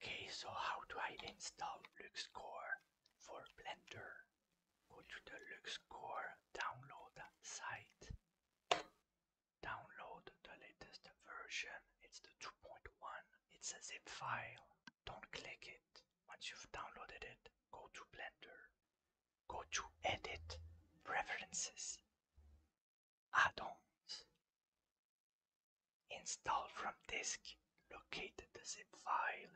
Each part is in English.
Okay, so how do I install LuxCore for Blender? Go to the LuxCore download site. Download the latest version. It's the 2.1. It's a zip file. Don't click it. Once you've downloaded it, go to Blender. Go to Edit, Preferences, Add-ons. Install from disk. Locate the zip file.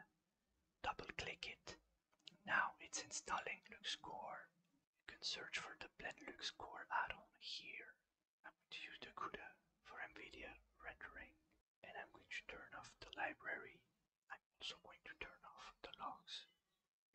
Double click it. Now it's installing LuxCore. You can search for the Blend LuxCore add-on here. I'm going to use the CUDA for NVIDIA rendering. And I'm going to turn off the library. I'm also going to turn off the logs.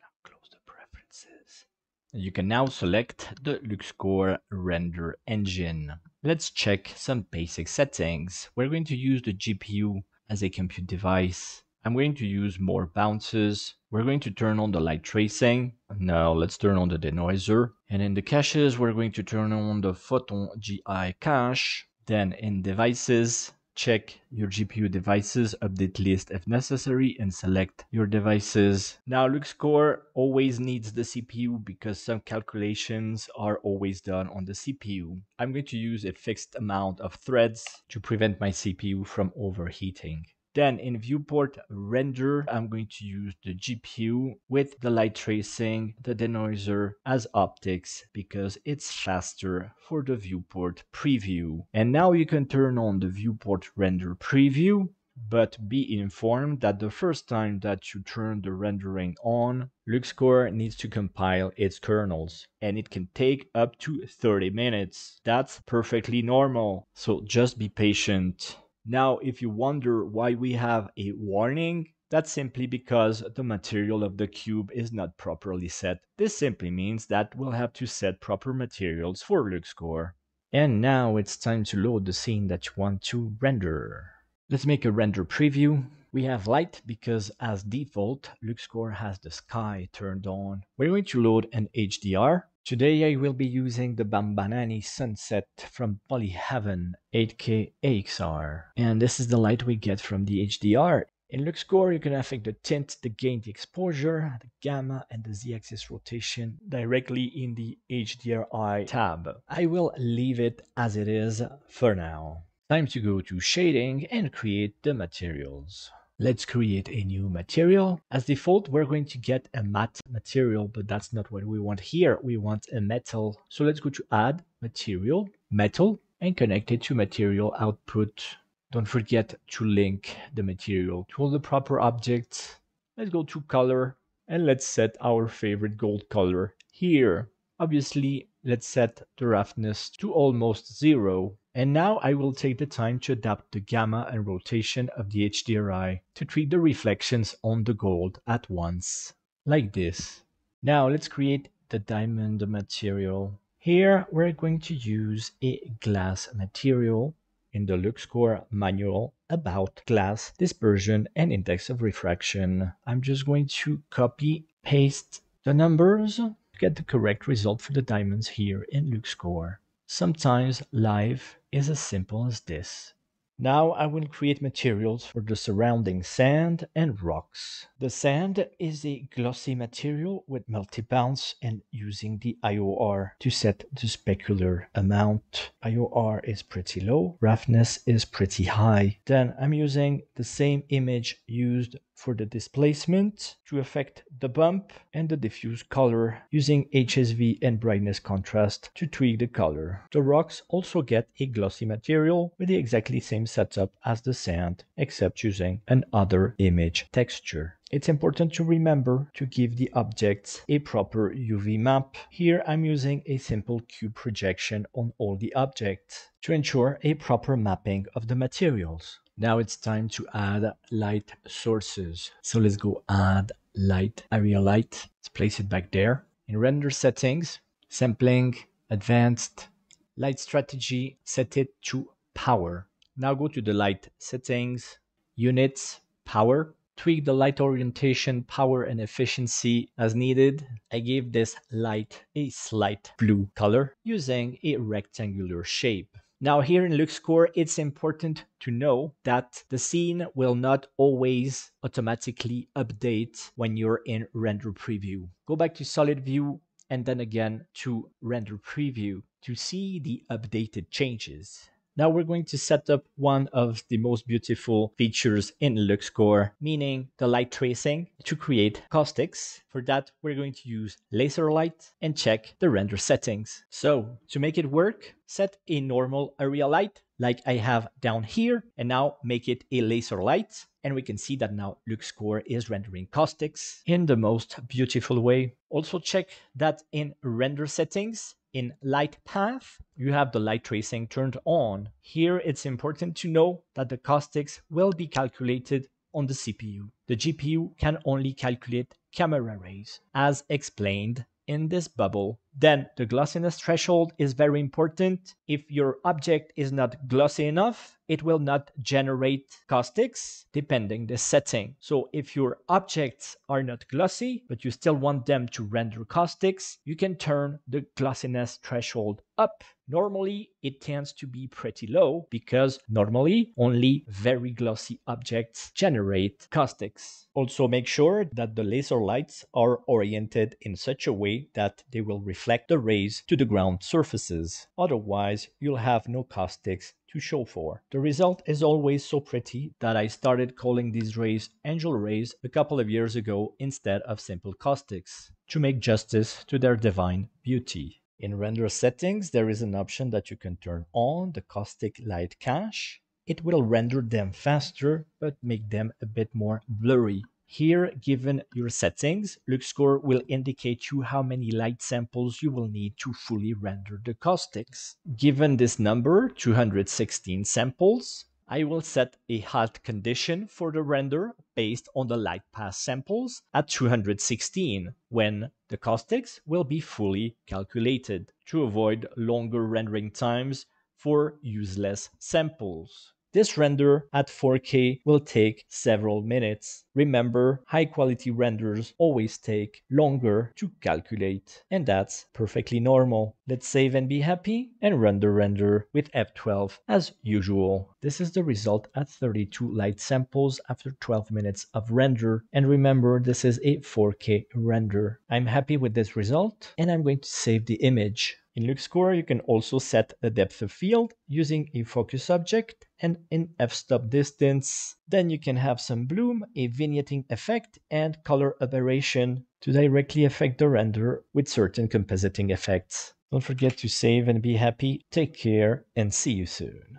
Now close the preferences. You can now select the LuxCore render engine. Let's check some basic settings. We're going to use the GPU as a compute device. I'm going to use more bounces. We're going to turn on the light tracing. Now let's turn on the denoiser. And in the caches, we're going to turn on the Photon GI cache. Then in devices, check your GPU devices, update list if necessary, and select your devices. Now, LuxCore always needs the CPU because some calculations are always done on the CPU. I'm going to use a fixed amount of threads to prevent my CPU from overheating. Then in viewport render, I'm going to use the GPU with the light tracing, the denoiser as OptiX because it's faster for the viewport preview. And now you can turn on the viewport render preview but be informed that the first time that you turn the rendering on, LuxCore needs to compile its kernels, and it can take up to 30 minutes. That's perfectly normal, so just be patient. Now, if you wonder why we have a warning, that's simply because the material of the cube is not properly set. This simply means that we'll have to set proper materials for LuxCore. And now it's time to load the scene that you want to render. Let's make a render preview. We have light because as default, LuxCore has the sky turned on. We're going to load an HDR. Today I will be using the Bambanani Sunset from Poly Haven 8K EXR. And this is the light we get from the HDR. In LuxCore, you can affect the tint, the gain, the exposure, the gamma, and the z-axis rotation directly in the HDRI tab. I will leave it as it is for now. Time to go to shading and create the materials. Let's create a new material. As default, we're going to get a matte material, but that's not what we want here. We want a metal. So let's go to add material, metal, and connect it to material output. Don't forget to link the material to all the proper objects. Let's go to color and let's set our favorite gold color here. Obviously, let's set the roughness to almost zero and now I will take the time to adapt the gamma and rotation of the HDRI to treat the reflections on the gold at once, like this. Now let's create the diamond material. Here we're going to use a glass material in the LuxCore manual about glass dispersion and index of refraction. I'm just going to copy, paste the numbers to get the correct result for the diamonds here in LuxCore. Sometimes life is as simple as this. Now I will create materials for the surrounding sand and rocks. The sand is a glossy material with multi-bounce and using the IOR to set the specular amount. IOR is pretty low, roughness is pretty high. Then I'm using the same image used for the displacement to affect the bump and the diffuse color using HSV and brightness contrast to tweak the color. The rocks also get a glossy material with the exactly same setup as the sand except using another image texture. It's important to remember to give the objects a proper UV map. Here I'm using a simple cube projection on all the objects to ensure a proper mapping of the materials. Now it's time to add light sources. So let's go add light area light. Let's place it back there. In render settings, sampling, advanced, light strategy, set it to power. Now go to the light settings, units, power, tweak the light orientation, power, and efficiency as needed. I gave this light a slight blue color using a rectangular shape. Now here in LuxCore, it's important to know that the scene will not always automatically update when you're in render preview. Go back to solid view and then again to render preview to see the updated changes. Now we're going to set up one of the most beautiful features in LuxCore, meaning the light tracing to create caustics. For that, we're going to use laser light and check the render settings. So to make it work, set a normal area light like I have down here and now make it a laser light. And we can see that now LuxCore is rendering caustics in the most beautiful way. Also check that in render settings, in light path, you have the light tracing turned on. Here, it's important to know that the caustics will be calculated on the CPU. The GPU can only calculate camera rays, as explained in this bubble. Then the glossiness threshold is very important. If your object is not glossy enough, it will not generate caustics depending the setting. So if your objects are not glossy, but you still want them to render caustics, you can turn the glossiness threshold up. Normally, it tends to be pretty low because normally only very glossy objects generate caustics. Also make sure that the laser lights are oriented in such a way that they will reflect the rays to the ground surfaces. Otherwise, you'll have no caustics to show for. The result is always so pretty that I started calling these rays angel rays a couple of years ago instead of simple caustics to make justice to their divine beauty. In render settings, there is an option that you can turn on the caustic light cache. It will render them faster, but make them a bit more blurry. Here, given your settings, LuxCore will indicate you how many light samples you will need to fully render the caustics. Given this number, 216 samples, I will set a halt condition for the render based on the light path samples at 216 when the caustics will be fully calculated to avoid longer rendering times for useless samples. This render at 4K will take several minutes. Remember, high quality renders always take longer to calculate, and that's perfectly normal. Let's save and be happy and run the render with F12 as usual. This is the result at 32 light samples after 12 minutes of render. And remember, this is a 4K render. I'm happy with this result and I'm going to save the image. In LuxCore, you can also set a depth of field using a focus object and an f-stop distance. Then you can have some bloom, a vignetting effect, and color aberration to directly affect the render with certain compositing effects. Don't forget to save and be happy. Take care and see you soon.